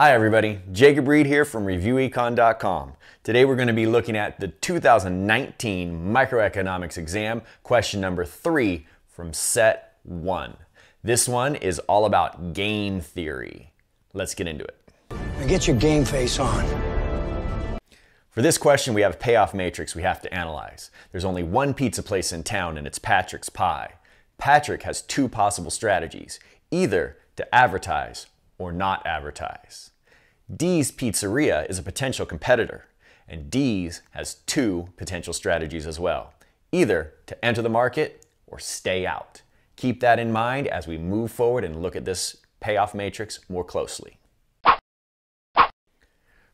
Hi everybody, Jacob Reed here from ReviewEcon.com. Today we're going to be looking at the 2019 microeconomics exam, question number three from set one. This one is all about game theory. Let's get into it. Now get your game face on. For this question, we have a payoff matrix we have to analyze. There's only one pizza place in town and it's Patrick's Pie. Patrick has two possible strategies, either to advertise or not advertise. Dee's Pizzeria is a potential competitor, and Dee's has two potential strategies as well either to enter the market or stay out. Keep that in mind as we move forward and look at this payoff matrix more closely.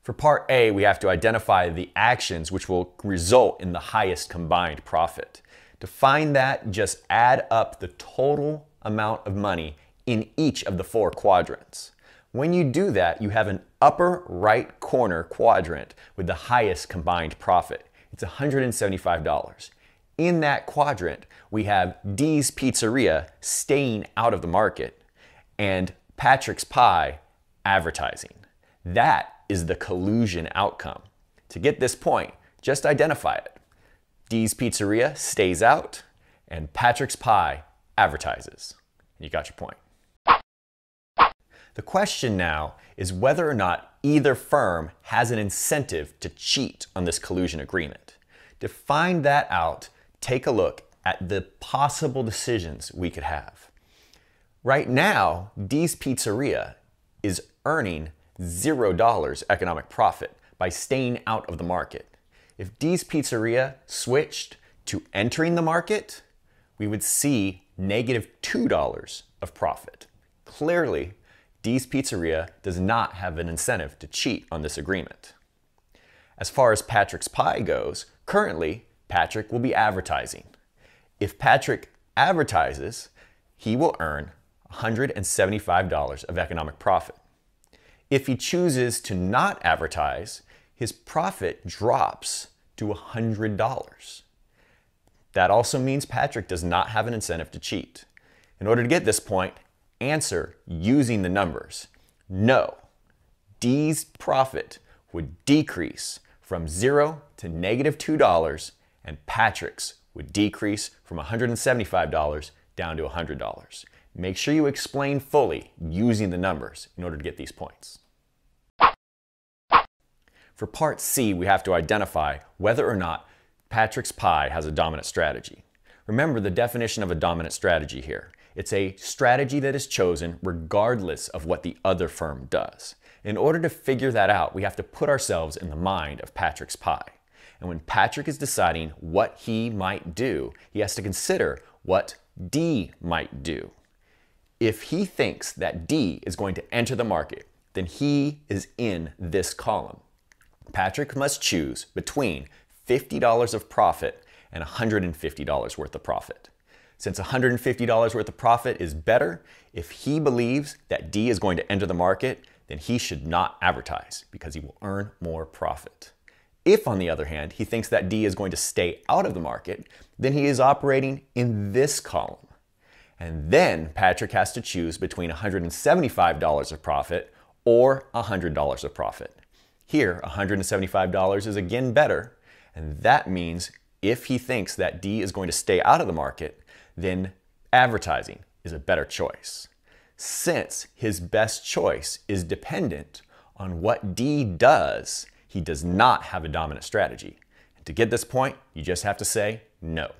For part A, we have to identify the actions which will result in the highest combined profit. To find that, just add up the total amount of money in each of the four quadrants. When you do that, you have an upper right corner quadrant with the highest combined profit. It's $175. In that quadrant, we have Dee's Pizzeria staying out of the market and Patrick's Pie advertising. That is the collusion outcome. To get this point, just identify it. Dee's Pizzeria stays out and Patrick's Pie advertises. You got your point. The question now is whether or not either firm has an incentive to cheat on this collusion agreement. To find that out, take a look at the possible decisions we could have. Right now, Dee's Pizzeria is earning $0 economic profit by staying out of the market. If Dee's Pizzeria switched to entering the market, we would see negative $2 of profit. Clearly, Dee's Pizzeria does not have an incentive to cheat on this agreement. As far as Patrick's Pie goes, currently, Patrick will be advertising. If Patrick advertises, he will earn $175 of economic profit. If he chooses to not advertise, his profit drops to $100. That also means Patrick does not have an incentive to cheat. In order to get this point, answer using the numbers. No, Dee's profit would decrease from zero to negative $2, and Patrick's would decrease from $175 down to $100. Make sure you explain fully using the numbers in order to get these points. For part C, we have to identify whether or not Patrick's Pie has a dominant strategy. Remember the definition of a dominant strategy here. It's a strategy that is chosen regardless of what the other firm does. In order to figure that out, we have to put ourselves in the mind of Patrick's Pie. And when Patrick is deciding what he might do, he has to consider what D might do. If he thinks that D is going to enter the market, then he is in this column. Patrick must choose between $50 of profit and $150 worth of profit. Since $150 worth of profit is better, if he believes that D is going to enter the market, then he should not advertise because he will earn more profit. If, on the other hand, he thinks that D is going to stay out of the market, then he is operating in this column. And then Patrick has to choose between $175 of profit or $100 of profit. Here, $175 is again better, and that means if he thinks that D is going to stay out of the market, then advertising is a better choice. Since his best choice is dependent on what D does, he does not have a dominant strategy. And to get this point, you just have to say no.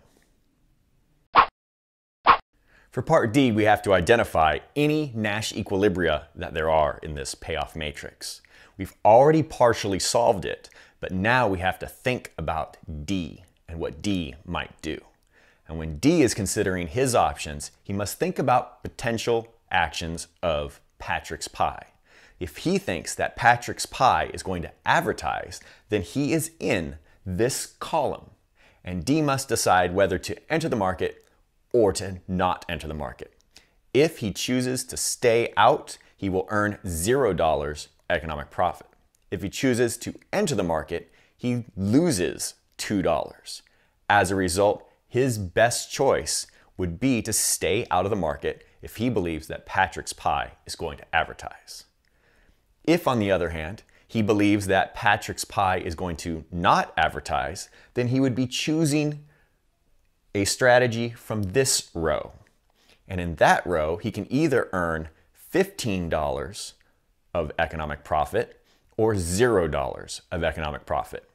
For part D, we have to identify any Nash equilibria that there are in this payoff matrix. We've already partially solved it, but now we have to think about D and what D might do. And when D is considering his options, he must think about potential actions of Patrick's Pie. If he thinks that Patrick's Pie is going to advertise, then he is in this column. And D must decide whether to enter the market or to not enter the market. If he chooses to stay out, he will earn $0 economic profit. If he chooses to enter the market, he loses $2. As a result, his best choice would be to stay out of the market if he believes that Patrick's Pie is going to advertise. If, on the other hand, he believes that Patrick's Pie is going to not advertise, then he would be choosing a strategy from this row. And in that row, he can either earn $15 of economic profit or $0 of economic profit.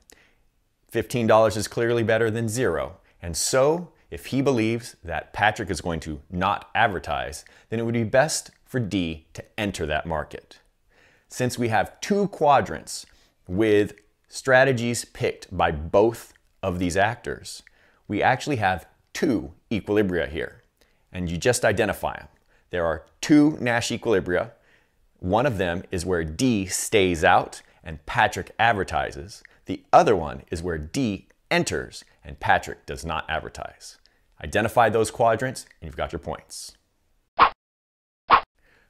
$15 is clearly better than zero. And so, if he believes that Patrick is going to not advertise, then it would be best for D to enter that market. Since we have two quadrants with strategies picked by both of these actors, we actually have two equilibria here. And you just identify them. There are two Nash equilibria. One of them is where D stays out and Patrick advertises. The other one is where D enters and Patrick does not advertise. Identify those quadrants and you've got your points.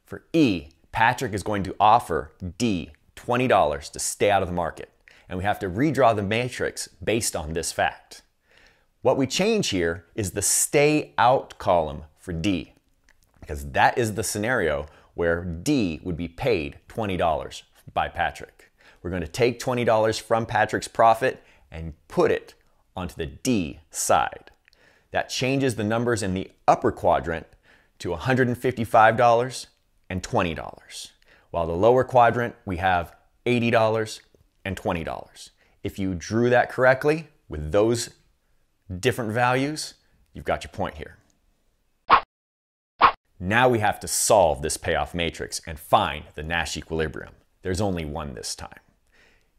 For E, Patrick is going to offer D $20 to stay out of the market, and we have to redraw the matrix based on this fact. What we change here is the stay out column for D, because that is the scenario where D would be paid $20 by Patrick. We're going to take $20 from Patrick's profit and put it onto the D side. That changes the numbers in the upper quadrant to $155 and $20. While the lower quadrant, we have $80 and $20. If you drew that correctly with those different values, you've got your point here. Now we have to solve this payoff matrix and find the Nash equilibrium. There's only one this time.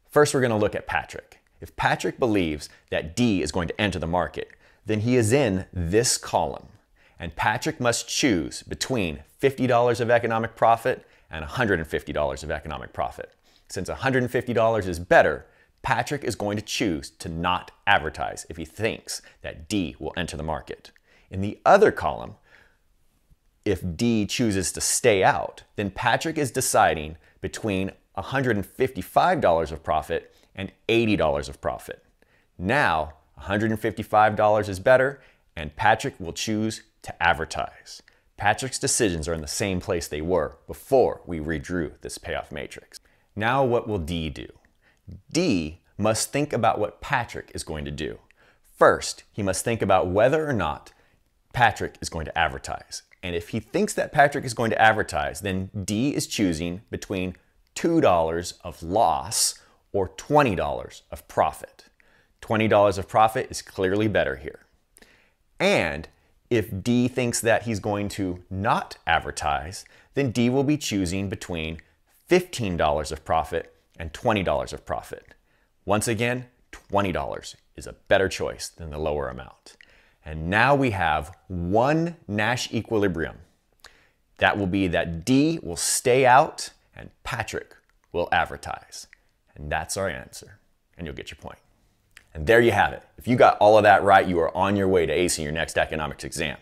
First, we're going to look at Patrick. If Patrick believes that D is going to enter the market, then he is in this column and Patrick must choose between $50 of economic profit and $150 of economic profit. Since $150 is better, Patrick is going to choose to not advertise if he thinks that D will enter the market. In the other column, if D chooses to stay out, then Patrick is deciding between $155 of profit and $80 of profit. Now, $155 is better, and Patrick will choose to advertise. Patrick's decisions are in the same place they were before we redrew this payoff matrix. Now what will D do? D must think about what Patrick is going to do. First, he must think about whether or not Patrick is going to advertise. And if he thinks that Patrick is going to advertise, then D is choosing between $2 of loss or $20 of profit. $20 of profit is clearly better here. And if D thinks that he's going to not advertise, then D will be choosing between $15 of profit and $20 of profit. Once again, $20 is a better choice than the lower amount. And now we have one Nash equilibrium. That will be that D will stay out and Patrick will advertise. And that's our answer. And you'll get your point. And there you have it. If you got all of that right, you are on your way to acing your next economics exam.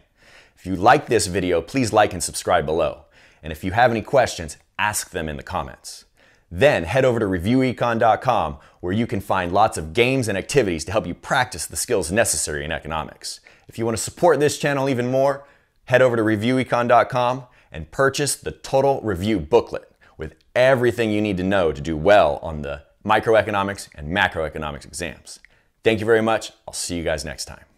If you like this video, please like and subscribe below. And if you have any questions, ask them in the comments. Then head over to reviewecon.com where you can find lots of games and activities to help you practice the skills necessary in economics. If you want to support this channel even more, head over to reviewecon.com and purchase the Total Review booklet everything you need to know to do well on the microeconomics and macroeconomics exams. Thank you very much. I'll see you guys next time.